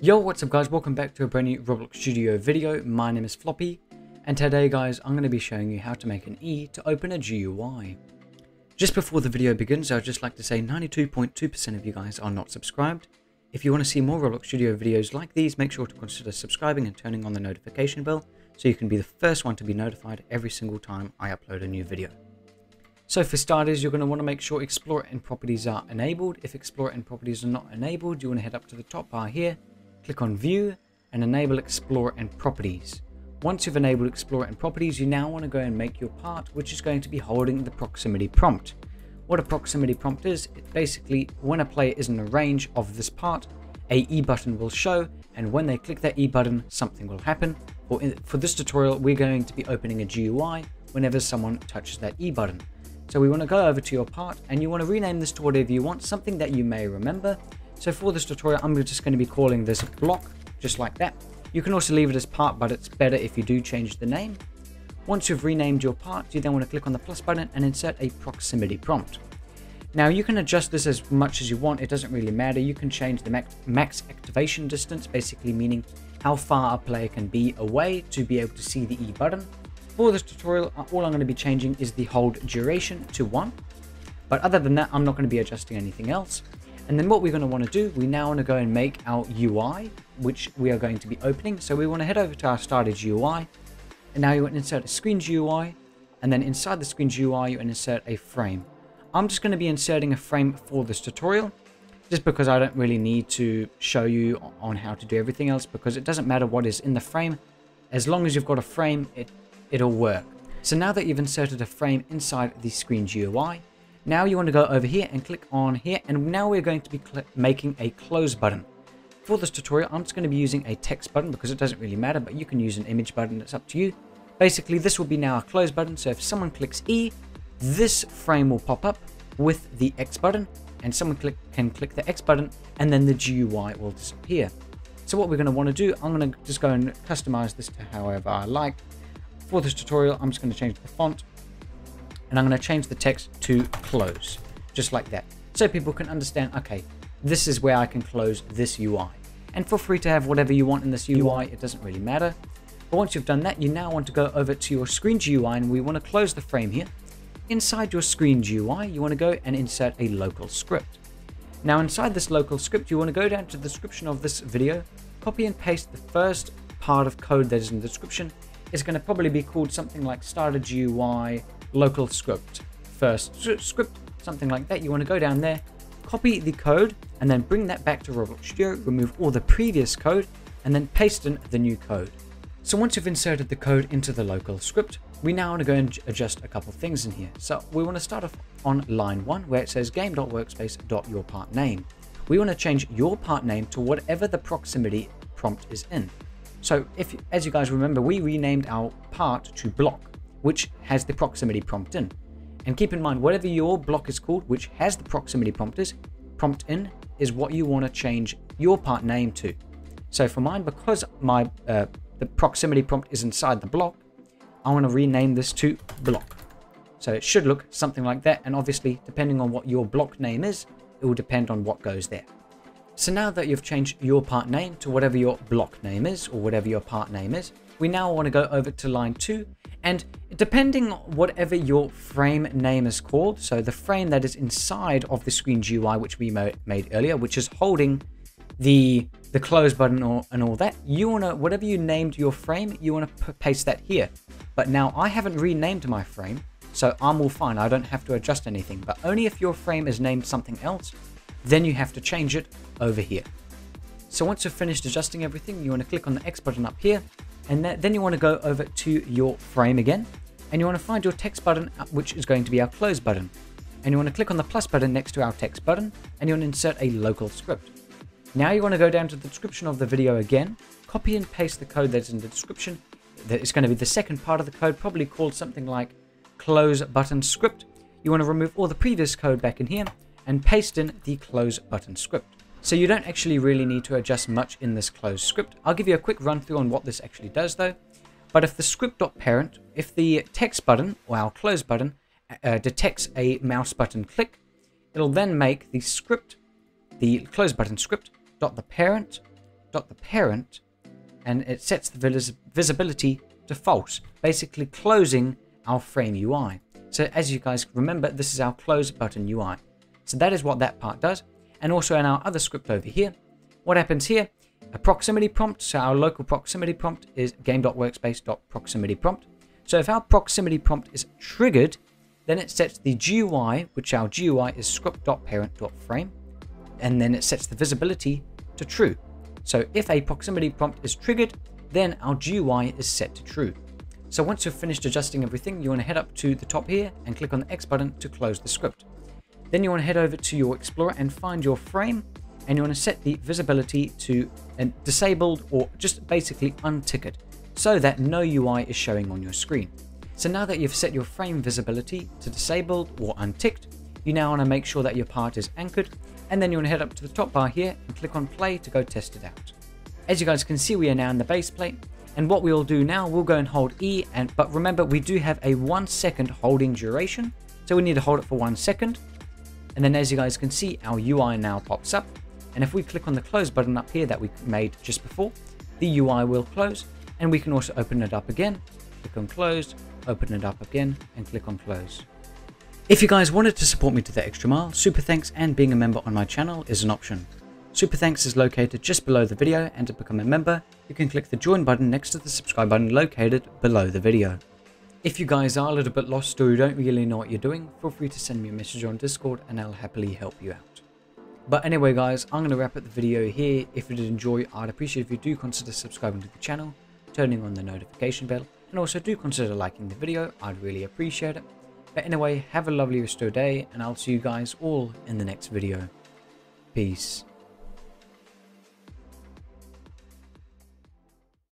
Yo, what's up guys? Welcome back to a brand new Roblox Studio video. My name is Floppy, and today guys, I'm going to be showing you how to make an E to open a GUI. Just before the video begins, I'd just like to say 92.2% of you guys are not subscribed. If you want to see more Roblox Studio videos like these, make sure to consider subscribing and turning on the notification bell so you can be the first one to be notified every single time I upload a new video. So for starters, you're going to want to make sure Explorer and Properties are enabled. If Explorer and Properties are not enabled, you want to head up to the top bar here click on View and enable Explore and Properties. Once you've enabled Explore and Properties, you now want to go and make your part, which is going to be holding the proximity prompt. What a proximity prompt is, it basically, when a player is in the range of this part, a E button will show, and when they click that E button, something will happen. For, for this tutorial, we're going to be opening a GUI whenever someone touches that E button. So we want to go over to your part, and you want to rename this to whatever you want, something that you may remember. So for this tutorial, I'm just going to be calling this block, just like that. You can also leave it as part, but it's better if you do change the name. Once you've renamed your part, you then want to click on the plus button and insert a proximity prompt. Now you can adjust this as much as you want, it doesn't really matter. You can change the max, activation distance, basically meaning how far a player can be away to be able to see the E button. For this tutorial, uh, all I'm going to be changing is the hold duration to 1. But other than that, I'm not going to be adjusting anything else. And then what we're going to want to do, we now want to go and make our UI, which we are going to be opening. So we want to head over to our starter GUI. And now you want to insert a screen GUI. And then inside the screen GUI, you insert a frame. I'm just going to be inserting a frame for this tutorial, just because I don't really need to show you on how to do everything else, because it doesn't matter what is in the frame. As long as you've got a frame, it, it'll work. So now that you've inserted a frame inside the screen GUI, now you want to go over here and click on here and now we're going to be making a close button. For this tutorial I'm just going to be using a text button because it doesn't really matter but you can use an image button, it's up to you. Basically this will be now a close button so if someone clicks E, this frame will pop up with the X button and someone click, can click the X button and then the GUI will disappear. So what we're going to want to do, I'm going to just go and customize this to however I like. For this tutorial, I'm just going to change the font and I'm going to change the text to close, just like that. So people can understand, okay, this is where I can close this UI. And feel free to have whatever you want in this UI, it doesn't really matter. But once you've done that, you now want to go over to your screen GUI and we want to close the frame here. Inside your screen GUI, you want to go and insert a local script. Now inside this local script, you want to go down to the description of this video, copy and paste the first part of code that is in the description. It's going to probably be called something like starter GUI local script first script, something like that. You want to go down there, copy the code, and then bring that back to Roblox Studio, remove all the previous code, and then paste in the new code. So once you've inserted the code into the local script, we now want to go and adjust a couple things in here. So we want to start off on line one where it says game.workspace.yourPartName. We want to change your part name to whatever the proximity prompt is in. So if, as you guys remember, we renamed our part to block which has the proximity prompt in. And keep in mind, whatever your block is called, which has the proximity prompt is, prompt in is what you want to change your part name to. So for mine, because my uh, the proximity prompt is inside the block, I want to rename this to block. So it should look something like that. And obviously, depending on what your block name is, it will depend on what goes there. So now that you've changed your part name to whatever your block name is, or whatever your part name is, we now want to go over to line 2 and depending on whatever your frame name is called, so the frame that is inside of the screen GUI, which we made earlier, which is holding the the close button or, and all that, you want to, whatever you named your frame, you want to paste that here. But now I haven't renamed my frame, so I'm all fine. I don't have to adjust anything, but only if your frame is named something else, then you have to change it over here. So once you've finished adjusting everything, you want to click on the X button up here and then you want to go over to your frame again and you want to find your text button uh, which is going to be our close button and you want to click on the plus button next to our text button and you want to insert a local script. Now you want to go down to the description of the video again, copy and paste the code that's in the description. That is going to be the second part of the code, probably called something like close button script. You want to remove all the previous code back in here and paste in the close button script. So you don't actually really need to adjust much in this closed script. I'll give you a quick run through on what this actually does though. But if the script.parent, if the text button or our close button uh, detects a mouse button click, it'll then make the script, the close button script, dot the parent script.theparent and it sets the vis visibility to false, basically closing our frame UI. So as you guys remember, this is our close button UI. So that is what that part does. And also in our other script over here, what happens here, a proximity prompt. So our local proximity prompt is game.workspace.proximity prompt. So if our proximity prompt is triggered, then it sets the GUI, which our GUI is script.parent.frame, and then it sets the visibility to true. So if a proximity prompt is triggered, then our GUI is set to true. So once you've finished adjusting everything, you want to head up to the top here and click on the X button to close the script. Then you want to head over to your Explorer and find your frame and you want to set the visibility to disabled or just basically untickered so that no UI is showing on your screen. So now that you've set your frame visibility to disabled or unticked, you now want to make sure that your part is anchored and then you want to head up to the top bar here and click on play to go test it out. As you guys can see, we are now in the base plate and what we will do now, we'll go and hold E and but remember we do have a one second holding duration. So we need to hold it for one second. And then as you guys can see, our UI now pops up and if we click on the close button up here that we made just before, the UI will close and we can also open it up again. Click on close, open it up again and click on close. If you guys wanted to support me to the extra mile, super thanks and being a member on my channel is an option. Super thanks is located just below the video and to become a member, you can click the join button next to the subscribe button located below the video. If you guys are a little bit lost or you don't really know what you're doing, feel free to send me a message on Discord and I'll happily help you out. But anyway guys, I'm going to wrap up the video here. If you did enjoy, I'd appreciate if you do consider subscribing to the channel, turning on the notification bell, and also do consider liking the video, I'd really appreciate it. But anyway, have a lovely rest of your day, and I'll see you guys all in the next video. Peace.